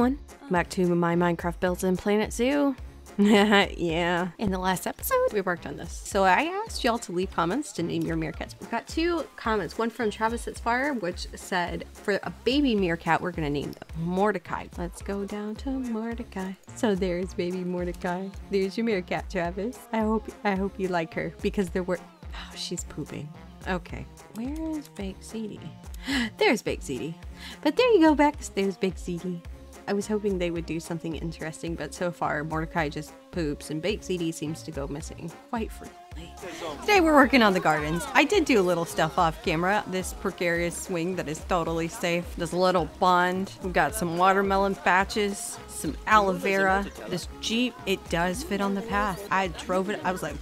Everyone. Back to my Minecraft builds in Planet Zoo. yeah. In the last episode, we worked on this. So I asked y'all to leave comments to name your meerkats. We've got two comments. One from Travis It's Fire, which said, for a baby meerkat, we're gonna name them Mordecai. Let's go down to Mordecai. So there's baby Mordecai. There's your meerkat, Travis. I hope I hope you like her because there were Oh, she's pooping. Okay. Where is Baked Ziti? There's Baked Ziti. But there you go, Bex. There's Baked Ziti. I was hoping they would do something interesting, but so far Mordecai just poops and Baked Ziti seems to go missing quite frequently. Today we're working on the gardens. I did do a little stuff off camera. This precarious swing that is totally safe. This little pond. We've got some watermelon patches, some aloe vera. This Jeep, it does fit on the path. I drove it, I was like,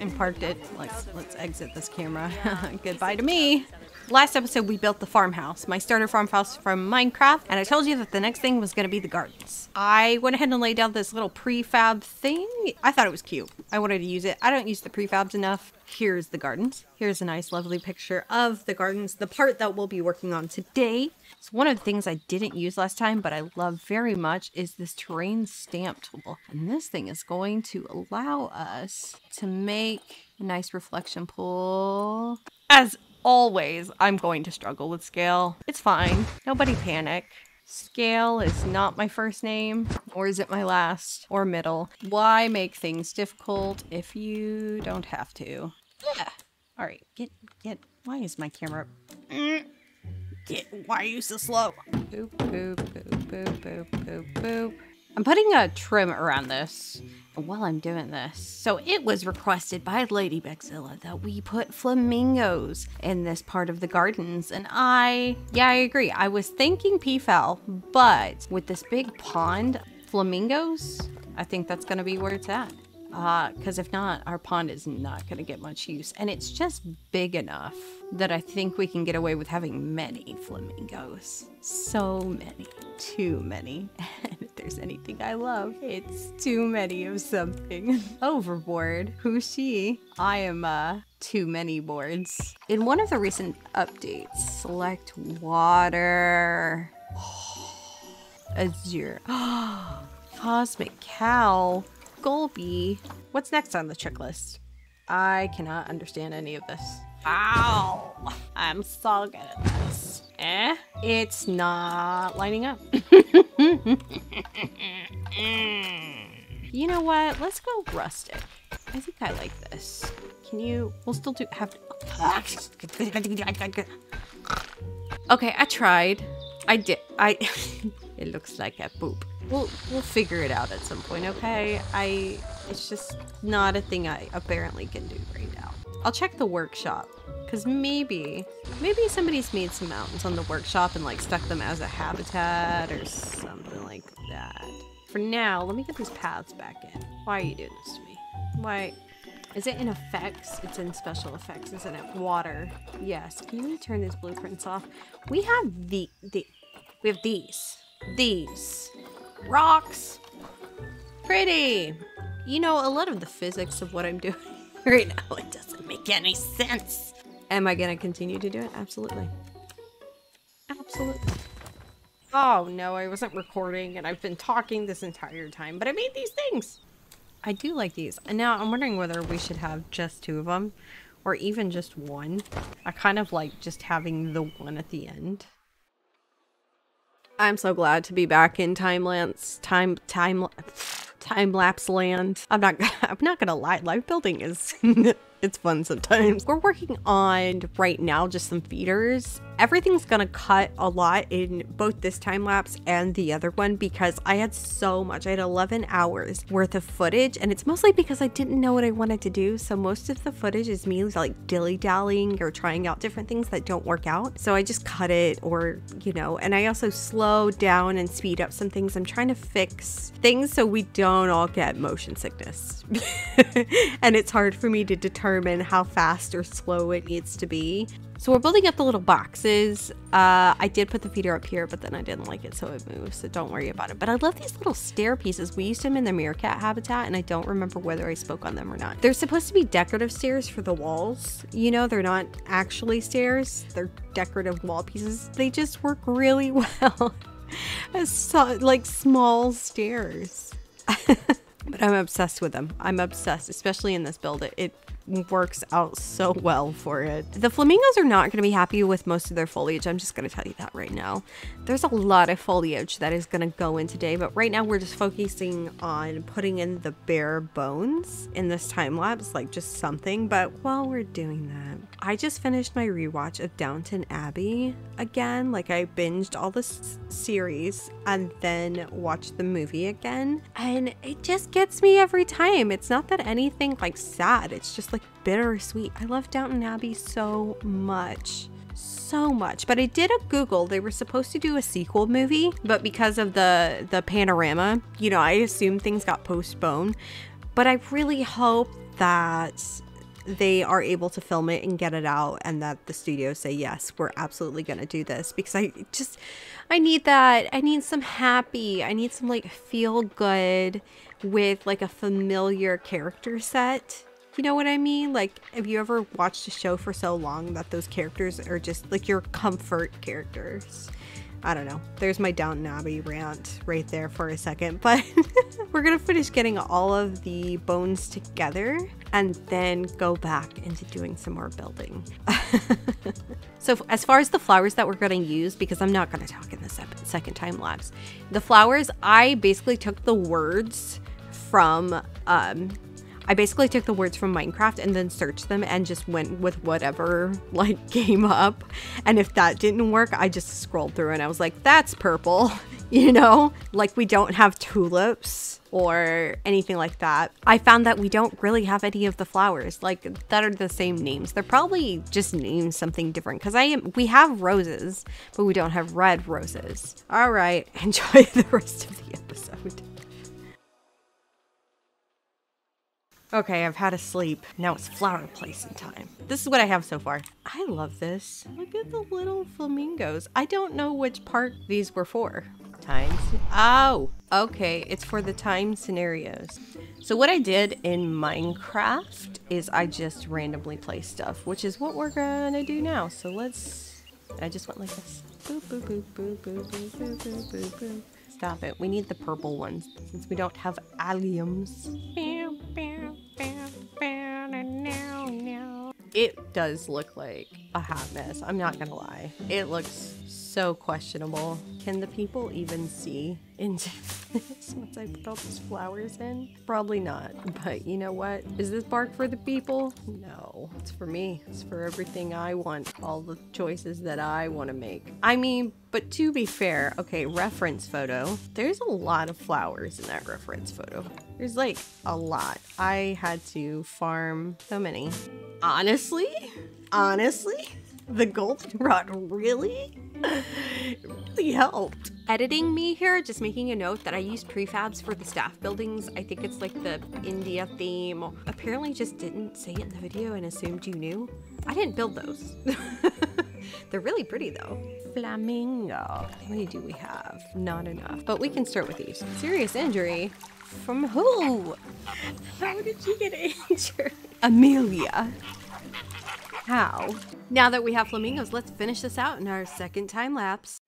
and parked it. Let's, let's exit this camera. Goodbye to me. Last episode, we built the farmhouse, my starter farmhouse from Minecraft, and I told you that the next thing was going to be the gardens. I went ahead and laid down this little prefab thing. I thought it was cute. I wanted to use it. I don't use the prefabs enough. Here's the gardens. Here's a nice, lovely picture of the gardens, the part that we'll be working on today. So one of the things I didn't use last time, but I love very much, is this terrain stamp tool. And this thing is going to allow us to make a nice reflection pool. As always, I'm going to struggle with scale. It's fine. Nobody panic. Scale is not my first name, or is it my last, or middle? Why make things difficult if you don't have to? Yeah. All right, get, get, why is my camera, mm. get, why are you so slow? Boop, boop, boop, boop, boop, boop, boop. I'm putting a trim around this while I'm doing this. So it was requested by Lady Bexilla that we put flamingos in this part of the gardens. And I, yeah, I agree. I was thinking peafowl, but with this big pond, flamingos, I think that's going to be where it's at because uh, if not, our pond is not going to get much use. And it's just big enough that I think we can get away with having many flamingos. So many. Too many. There's anything I love, it's too many of something. Overboard. Who's she? I am, uh, too many boards. In one of the recent updates, select water. Azure. Cosmic cow. Golby. What's next on the checklist? I cannot understand any of this. Ow! I'm so good at this. Eh? It's not lining up. you know what? Let's go rustic. I think I like this. Can you... We'll still do... have... Okay, I tried. I did. I... it looks like a poop. We'll we'll figure it out at some point, okay? I it's just not a thing I apparently can do right now. I'll check the workshop because maybe maybe somebody's made some mountains on the workshop and like stuck them as a habitat or something like that. For now, let me get these paths back in. Why are you doing this to me? Why? Is it in effects? It's in special effects, isn't it? Water. Yes. Can you turn these blueprints off? We have the the we have these. These. Rocks. Pretty. You know, a lot of the physics of what I'm doing right now, it doesn't make any sense. Am I going to continue to do it? Absolutely. Absolutely. Oh, no, I wasn't recording and I've been talking this entire time, but I made these things. I do like these. And now I'm wondering whether we should have just two of them or even just one. I kind of like just having the one at the end. I'm so glad to be back in time lapse time time time lapse land. I'm not I'm not gonna lie, life building is it's fun sometimes. We're working on right now just some feeders everything's gonna cut a lot in both this time lapse and the other one because I had so much. I had 11 hours worth of footage and it's mostly because I didn't know what I wanted to do. So most of the footage is me like dilly dallying or trying out different things that don't work out. So I just cut it or, you know, and I also slow down and speed up some things. I'm trying to fix things so we don't all get motion sickness. and it's hard for me to determine determine how fast or slow it needs to be. So we're building up the little boxes. Uh, I did put the feeder up here, but then I didn't like it, so it moved. So don't worry about it. But I love these little stair pieces. We used them in the meerkat habitat, and I don't remember whether I spoke on them or not. They're supposed to be decorative stairs for the walls. You know, they're not actually stairs. They're decorative wall pieces. They just work really well as so, like small stairs. but I'm obsessed with them. I'm obsessed, especially in this build. It, it works out so well for it. The flamingos are not going to be happy with most of their foliage. I'm just going to tell you that right now. There's a lot of foliage that is going to go in today, but right now we're just focusing on putting in the bare bones in this time lapse, like just something. But while we're doing that, I just finished my rewatch of Downton Abbey again. Like I binged all the series and then watched the movie again. And it just gets me every time. It's not that anything like sad. It's just like like bittersweet. I love Downton Abbey so much so much. But I did a Google. They were supposed to do a sequel movie, but because of the the panorama, you know, I assume things got postponed. But I really hope that they are able to film it and get it out and that the studio say yes we're absolutely going to do this because i just i need that i need some happy i need some like feel good with like a familiar character set you know what I mean? Like, have you ever watched a show for so long that those characters are just like your comfort characters? I don't know. There's my Downton Abbey rant right there for a second. But we're to finish getting all of the bones together and then go back into doing some more building. so as far as the flowers that we're to use, because I'm not to talk in the second time lapse, the flowers, I basically took the words from um, I basically took the words from Minecraft and then searched them and just went with whatever like came up. And if that didn't work, I just scrolled through and I was like, that's purple, you know? Like we don't have tulips or anything like that. I found that we don't really have any of the flowers like that are the same names. They're probably just named something different because I am we have roses, but we don't have red roses. All right, enjoy the rest of the Okay, I've had a sleep. Now it's flower placing time. This is what I have so far. I love this. Look at the little flamingos. I don't know which part these were for. Times. Oh, okay. It's for the time scenarios. So what I did in Minecraft is I just randomly placed stuff, which is what we're gonna do now. So let's, I just went like this. Boop, boop, boop, boop, boop, boop, boop, boop, boop, boop. Stop it. We need the purple ones since we don't have alliums. It does look like a hot mess. I'm not gonna lie. It looks so questionable. Can the people even see into this once I put all these flowers in? Probably not. But you know what? Is this bark for the people? No. It's for me. It's for everything I want. All the choices that I want to make. I mean, but to be fair, okay, reference photo. There's a lot of flowers in that reference photo. There's like a lot. I had to farm so many. Honestly, honestly, the goldenrod really, really helped. Editing me here, just making a note that I used prefabs for the staff buildings. I think it's like the India theme. Apparently just didn't say it in the video and assumed you knew. I didn't build those. They're really pretty though. Flamingo. How many do we have? Not enough, but we can start with these. Serious injury? From who? How did you get injured? Amelia. How? Now that we have flamingos, let's finish this out in our second time lapse.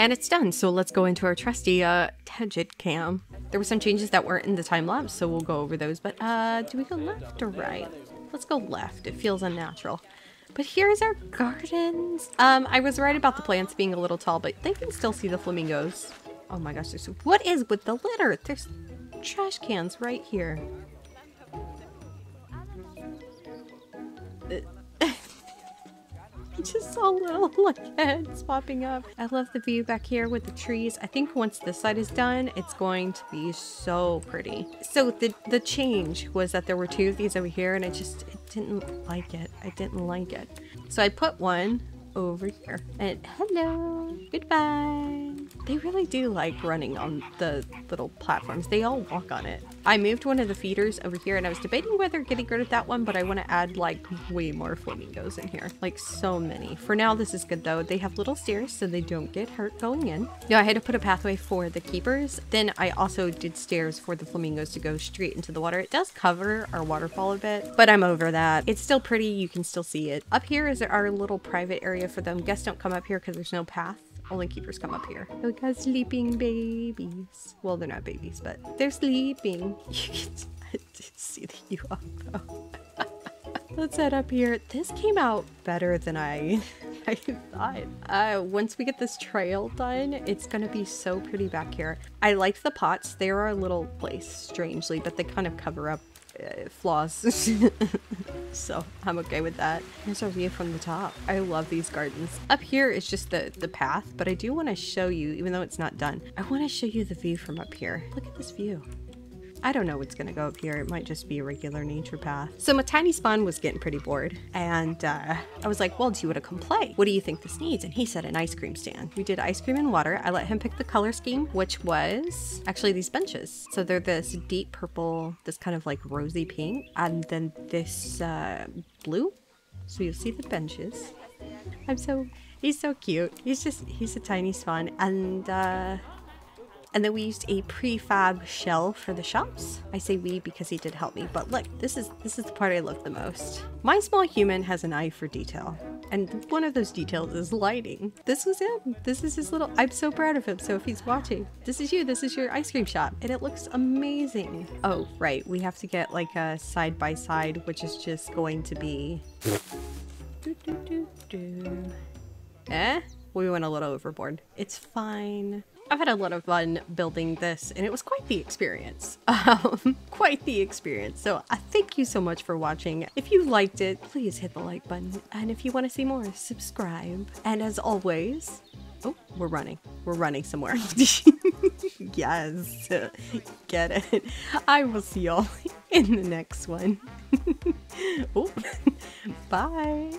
And it's done, so let's go into our trusty uh, Digit cam. There were some changes that weren't in the time lapse, so we'll go over those. But uh, do we go left or right? Let's go left. It feels unnatural. But here's our gardens. Um, I was right about the plants being a little tall, but they can still see the flamingos. Oh my gosh, there's what is with the litter? There's trash cans right here. Just saw little like heads popping up. I love the view back here with the trees. I think once this side is done, it's going to be so pretty. So the the change was that there were two of these over here and I just it didn't like it. I didn't like it. So I put one over here. And hello, goodbye. They really do like running on the little platforms. They all walk on it. I moved one of the feeders over here and I was debating whether getting rid of that one, but I want to add like way more flamingos in here. Like so many. For now, this is good though. They have little stairs so they don't get hurt going in. Yeah, I had to put a pathway for the keepers. Then I also did stairs for the flamingos to go straight into the water. It does cover our waterfall a bit, but I'm over that. It's still pretty. You can still see it. Up here is our little private area for them. Guests don't come up here because there's no path. Only keepers come up here. Look at sleeping babies. Well, they're not babies, but they're sleeping. You can see the UFO. Let's head up here. This came out better than I, I thought. Uh, once we get this trail done, it's gonna be so pretty back here. I like the pots. They are a little place, strangely, but they kind of cover up uh, flaws. so I'm okay with that. Here's our view from the top. I love these gardens. Up here is just the, the path, but I do want to show you, even though it's not done, I want to show you the view from up here. Look at this view. I don't know what's gonna go up here. It might just be a regular nature path. So my tiny spawn was getting pretty bored, and uh, I was like, "Well, do you want to come play? What do you think this needs?" And he said, "An ice cream stand." We did ice cream and water. I let him pick the color scheme, which was actually these benches. So they're this deep purple, this kind of like rosy pink, and then this uh, blue. So you'll see the benches. I'm so he's so cute. He's just he's a tiny spawn, and uh, and then we used a prefab shell for the shops. I say we because he did help me, but look, this is this is the part I love the most. My small human has an eye for detail. And one of those details is lighting. This was him. This is his little I'm so proud of him. So if he's watching, this is you. This is your ice cream shop. And it looks amazing. Oh, right. We have to get like a side by side, which is just going to be do, do, do, do. Eh? We went a little overboard. It's fine. I've had a lot of fun building this and it was quite the experience. Um, quite the experience. So uh, thank you so much for watching. If you liked it, please hit the like button. And if you want to see more, subscribe. And as always, oh, we're running. We're running somewhere. yes, get it. I will see y'all in the next one. oh, bye.